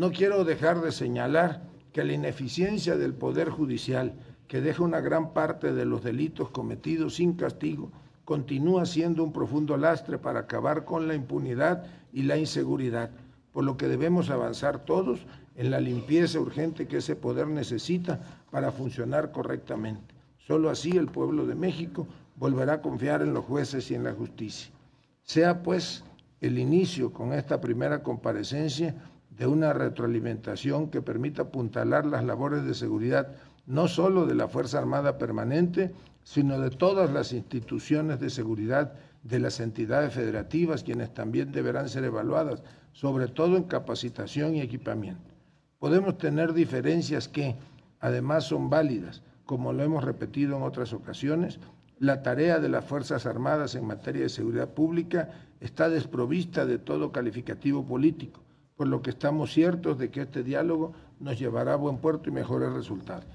No quiero dejar de señalar que la ineficiencia del Poder Judicial, que deja una gran parte de los delitos cometidos sin castigo, continúa siendo un profundo lastre para acabar con la impunidad y la inseguridad, por lo que debemos avanzar todos en la limpieza urgente que ese poder necesita para funcionar correctamente. Solo así el pueblo de México volverá a confiar en los jueces y en la justicia. Sea pues el inicio con esta primera comparecencia de una retroalimentación que permita apuntalar las labores de seguridad no solo de la Fuerza Armada Permanente, sino de todas las instituciones de seguridad de las entidades federativas, quienes también deberán ser evaluadas, sobre todo en capacitación y equipamiento. Podemos tener diferencias que, además, son válidas, como lo hemos repetido en otras ocasiones, la tarea de las Fuerzas Armadas en materia de seguridad pública está desprovista de todo calificativo político, por lo que estamos ciertos de que este diálogo nos llevará a buen puerto y mejores resultados.